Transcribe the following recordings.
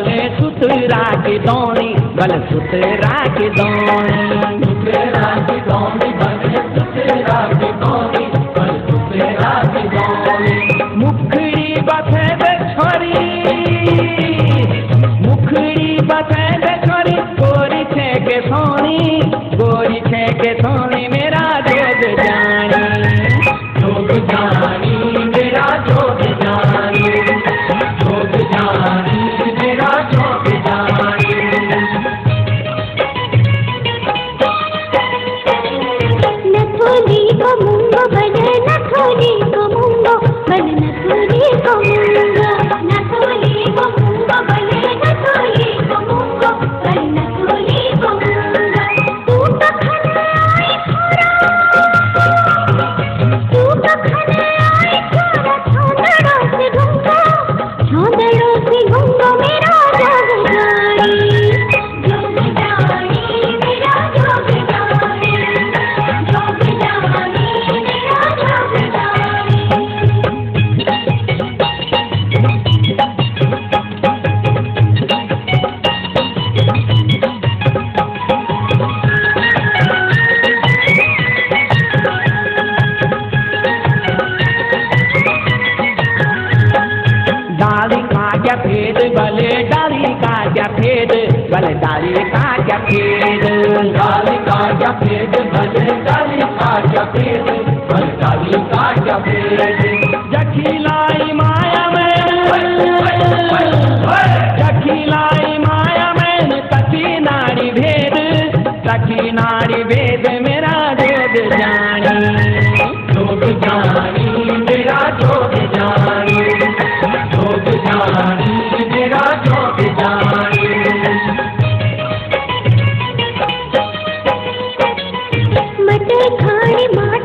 भले सुतरा के दौनी भले सुतरा के दौनी सुतरा के दौनी भले सुतरा के दौनी भले सुतरा के दौनी मुखड़ी बथे छोरी, मुखड़ी बथे क्या भेद बलेदारी का क्या भेद का क्या भेद? बलेदारी का क्या भेद बलेदारी का क्या भेद बलेदारी का क्या भेद? माया में जखीलाई माया में सखी नारी भेद सखी नारी देखा मार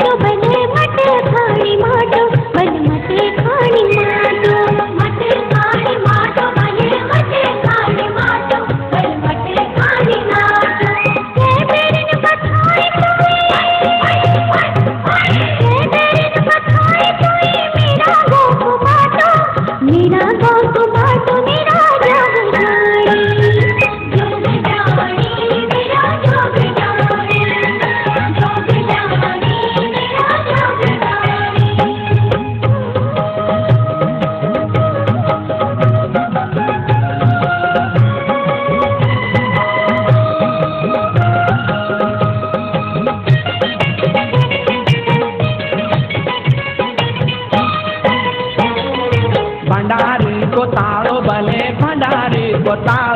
ताड़ो भले भंडारी को ताड़ो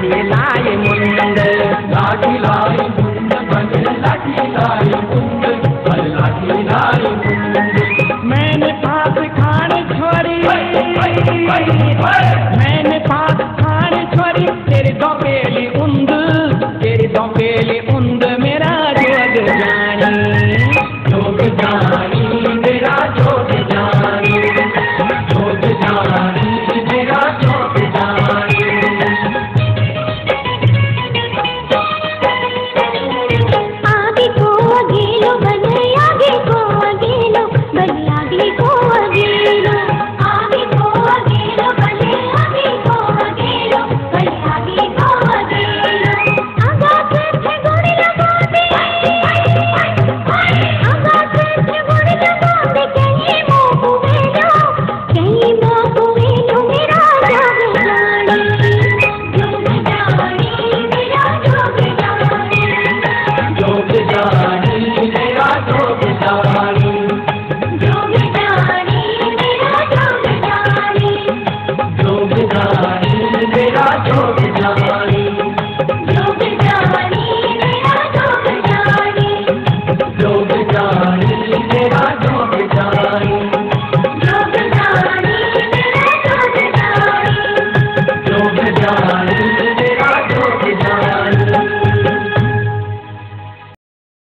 लाठी लाई मुंड लाठी लाई मुंड लाठी लाई मुंड लाठी लाई मुंड मैंने पास खान छोरी मैंने पास खान छोरी तेरी तो उंद तेरी तो Hey,